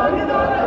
Hallelujah.